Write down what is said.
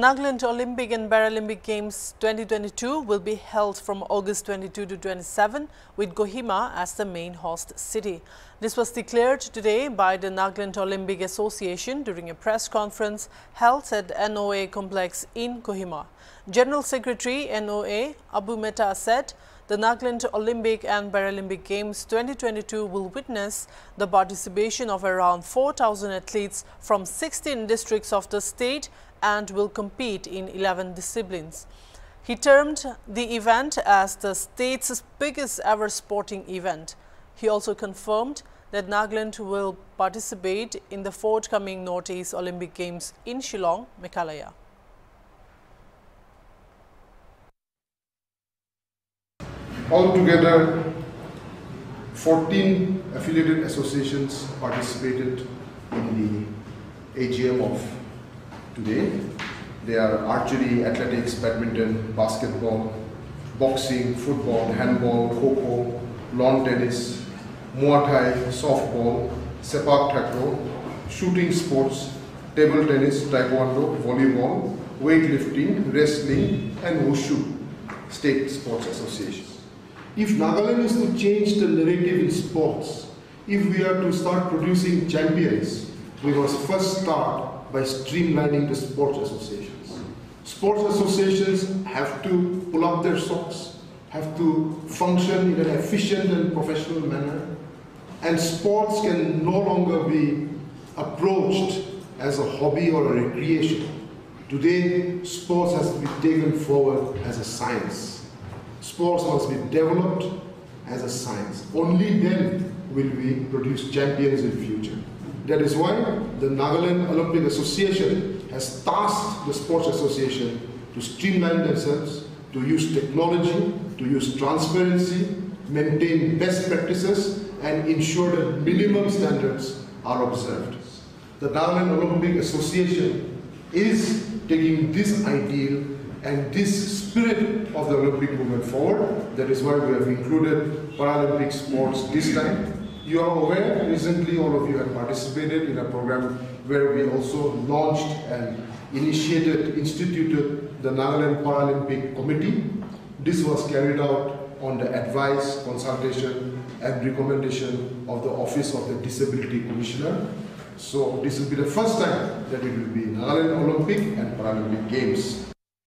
Nagaland Olympic and Paralympic Games 2022 will be held from August 22 to 27 with Kohima as the main host city. This was declared today by the Nagaland Olympic Association during a press conference held at NOA complex in Kohima. General Secretary NOA Abu Metha said the Nagaland Olympic and Paralympic Games 2022 will witness the participation of around 4,000 athletes from 16 districts of the state and will compete in 11 disciplines. He termed the event as the state's biggest ever sporting event. He also confirmed that Nagaland will participate in the forthcoming Northeast Olympic Games in Shillong, Meghalaya. Altogether, 14 affiliated associations participated in the AGM of today. They are archery, athletics, badminton, basketball, boxing, football, handball, kho lawn tennis, muay thai, softball, sepak takraw, shooting sports, table tennis, taekwondo, volleyball, weightlifting, wrestling, and wushu state sports associations. If Nagaland is to change the narrative in sports, if we are to start producing champions, we must first start by streamlining the sports associations. Sports associations have to pull up their socks, have to function in an efficient and professional manner, and sports can no longer be approached as a hobby or a recreation. Today, sports has to be taken forward as a science. Sports must be developed as a science. Only then will we produce champions in future. That is why the Nagaland Olympic Association has tasked the Sports Association to streamline themselves, to use technology, to use transparency, maintain best practices, and ensure that minimum standards are observed. The Nagaland Olympic Association is taking this ideal and this spirit of the Olympic movement forward. That is why we have included Paralympic sports this time you are aware, recently all of you have participated in a program where we also launched and initiated, instituted the Nagaland Paralympic Committee. This was carried out on the advice, consultation and recommendation of the Office of the Disability Commissioner. So this will be the first time that it will be Nagaland Olympic and Paralympic Games.